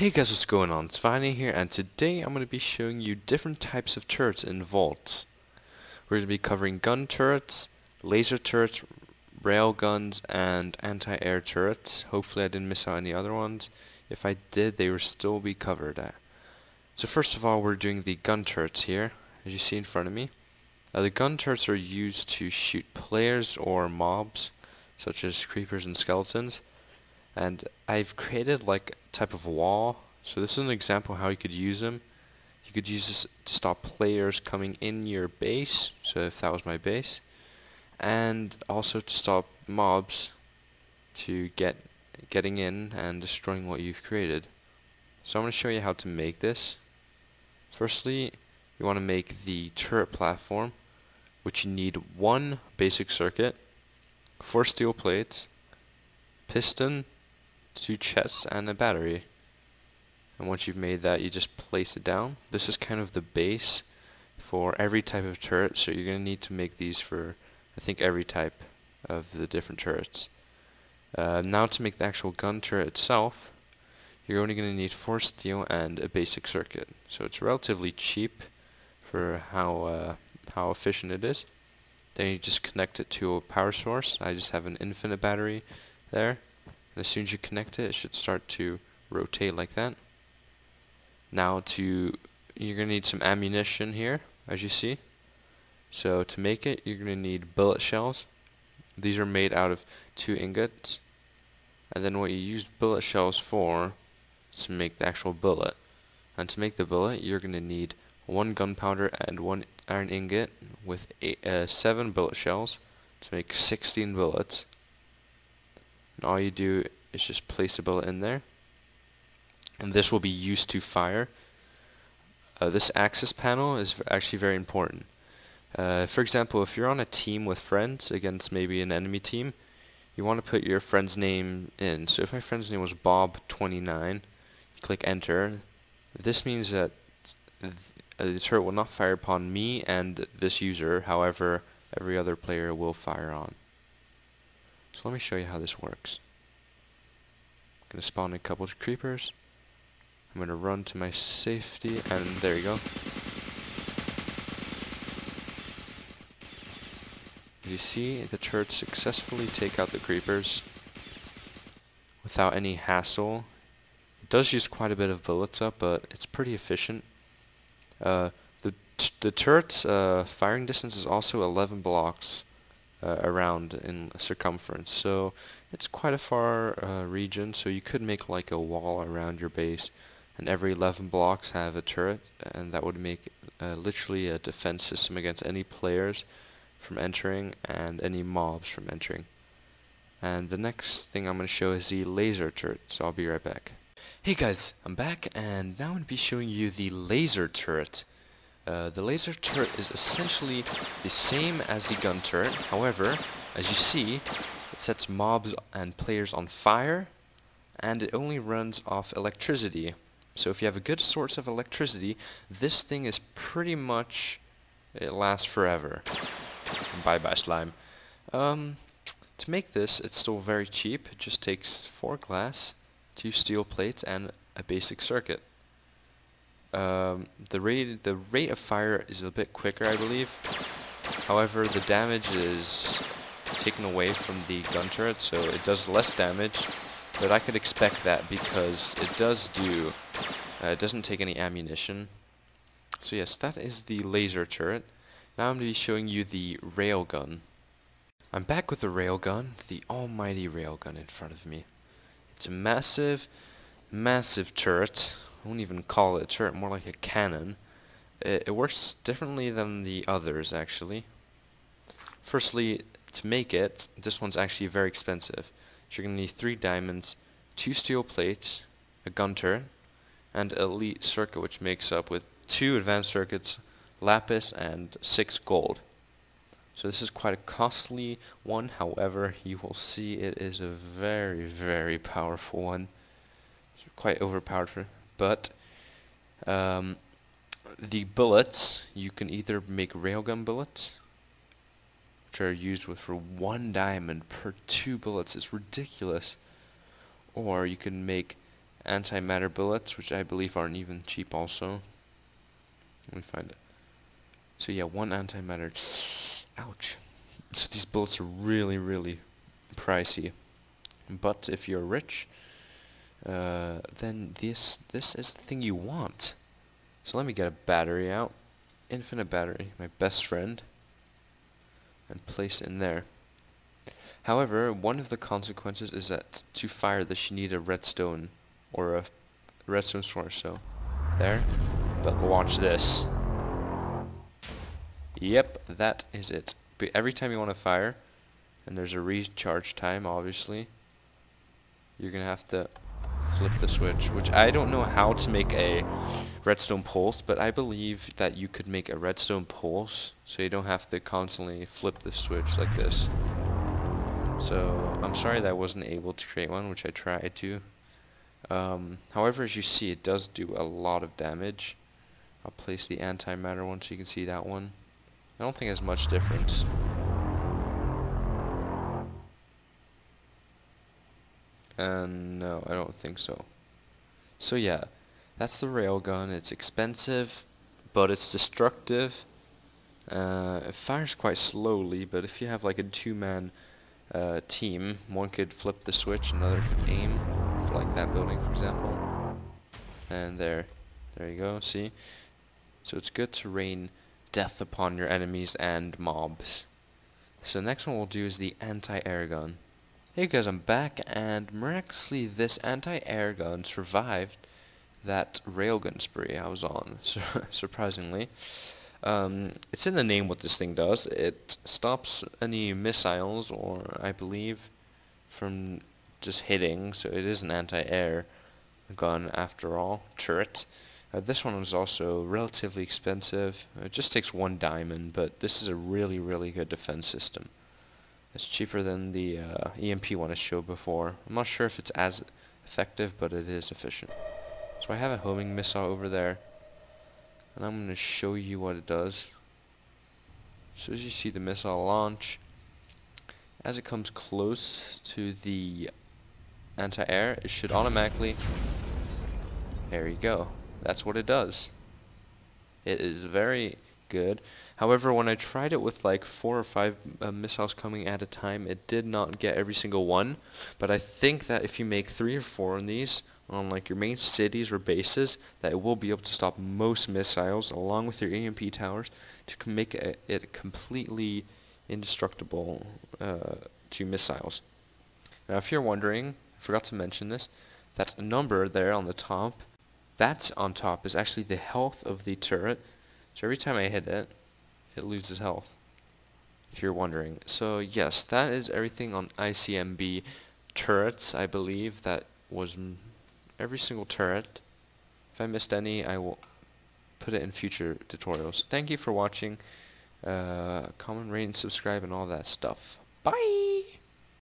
Hey guys, what's going on? It's Viney here, and today I'm going to be showing you different types of turrets in Voltz. We're going to be covering gun turrets, laser turrets, rail guns, and anti-air turrets. Hopefully I didn't miss out any other ones. If I did, they will still be covered. At. So first of all, we're doing the gun turrets here, as you see in front of me. Uh, the gun turrets are used to shoot players or mobs, such as creepers and skeletons and I've created like a type of wall. So this is an example how you could use them you could use this to stop players coming in your base so if that was my base and also to stop mobs to get getting in and destroying what you've created. So I'm going to show you how to make this. Firstly you want to make the turret platform which you need one basic circuit four steel plates piston two chests and a battery. And once you've made that, you just place it down. This is kind of the base for every type of turret, so you're going to need to make these for, I think, every type of the different turrets. Uh, now to make the actual gun turret itself, you're only going to need 4 steel and a basic circuit. So it's relatively cheap for how, uh, how efficient it is. Then you just connect it to a power source. I just have an infinite battery there. As soon as you connect it, it should start to rotate like that. Now to, you're going to need some ammunition here, as you see. So to make it, you're going to need bullet shells. These are made out of two ingots. And then what you use bullet shells for is to make the actual bullet. And to make the bullet, you're going to need one gunpowder and one iron ingot with eight, uh, seven bullet shells to make 16 bullets and all you do is just place a bullet in there. And this will be used to fire. Uh, this access panel is actually very important. Uh, for example if you're on a team with friends against maybe an enemy team you want to put your friend's name in. So if my friend's name was Bob29 you click enter. This means that the turret will not fire upon me and this user. However every other player will fire on so let me show you how this works. I'm going to spawn a couple of creepers. I'm going to run to my safety, and there you go. As you see, the turrets successfully take out the creepers without any hassle. It does use quite a bit of bullets up, but it's pretty efficient. Uh, the, the turret's uh, firing distance is also 11 blocks uh, around in circumference. So it's quite a far uh, region, so you could make like a wall around your base and every 11 blocks have a turret and that would make uh, literally a defense system against any players from entering and any mobs from entering. And the next thing I'm going to show is the laser turret, so I'll be right back. Hey guys, I'm back and now I'm going to be showing you the laser turret. Uh, the laser turret is essentially the same as the gun turret, however, as you see, it sets mobs and players on fire, and it only runs off electricity. So if you have a good source of electricity, this thing is pretty much, it lasts forever. Bye bye slime. Um, to make this, it's still very cheap. It just takes four glass, two steel plates, and a basic circuit. Um, the rate the rate of fire is a bit quicker, I believe. However, the damage is taken away from the gun turret, so it does less damage. But I could expect that because it does do, uh, it doesn't take any ammunition. So yes, that is the laser turret. Now I'm going to be showing you the railgun. I'm back with the railgun, the almighty railgun in front of me. It's a massive, massive turret I won't even call it a turret, more like a cannon. It, it works differently than the others, actually. Firstly, to make it, this one's actually very expensive. So you're going to need three diamonds, two steel plates, a gun turret, and elite circuit, which makes up with two advanced circuits, lapis, and six gold. So this is quite a costly one, however, you will see it is a very, very powerful one. It's quite overpowered for but um, the bullets, you can either make railgun bullets, which are used with for one diamond per two bullets. It's ridiculous. Or you can make antimatter bullets, which I believe aren't even cheap also. Let me find it. So yeah, one antimatter. Ouch. So these bullets are really, really pricey. But if you're rich, uh, then this this is the thing you want. So let me get a battery out. Infinite battery, my best friend. And place it in there. However, one of the consequences is that to fire this you need a redstone or a redstone source. So there. But watch this. Yep, that is it. But every time you want to fire, and there's a recharge time, obviously, you're to have to flip the switch, which I don't know how to make a redstone pulse, but I believe that you could make a redstone pulse, so you don't have to constantly flip the switch like this. So, I'm sorry that I wasn't able to create one, which I tried to. Um, however, as you see, it does do a lot of damage. I'll place the antimatter one so you can see that one. I don't think has much difference. And no, I don't think so. So yeah, that's the railgun. It's expensive, but it's destructive. Uh, it fires quite slowly, but if you have like a two-man uh, team, one could flip the switch, another could aim like that building, for example. And there, there you go. See, so it's good to rain death upon your enemies and mobs. So the next one we'll do is the anti-air gun. Hey guys, I'm back, and miraculously this anti-air gun survived that railgun spree I was on, surprisingly. Um, it's in the name what this thing does. It stops any missiles, or I believe, from just hitting, so it is an anti-air gun after all, turret. Uh, this one is also relatively expensive. It just takes one diamond, but this is a really, really good defense system. It's cheaper than the uh, EMP one I showed before. I'm not sure if it's as effective, but it is efficient. So I have a homing missile over there, and I'm going to show you what it does. So as you see the missile launch, as it comes close to the anti-air, it should automatically... There you go. That's what it does. It is very good. However, when I tried it with like four or five uh, missiles coming at a time, it did not get every single one. But I think that if you make three or four of these on like your main cities or bases, that it will be able to stop most missiles along with your EMP towers to make it, completely indestructible uh, to missiles. Now, if you're wondering, I forgot to mention this, that number there on the top that on top is actually the health of the turret. So every time I hit it, it loses health. If you're wondering. So yes, that is everything on ICMB turrets, I believe. That was every single turret. If I missed any, I will put it in future tutorials. Thank you for watching. Uh, comment, rate, and subscribe, and all that stuff. Bye!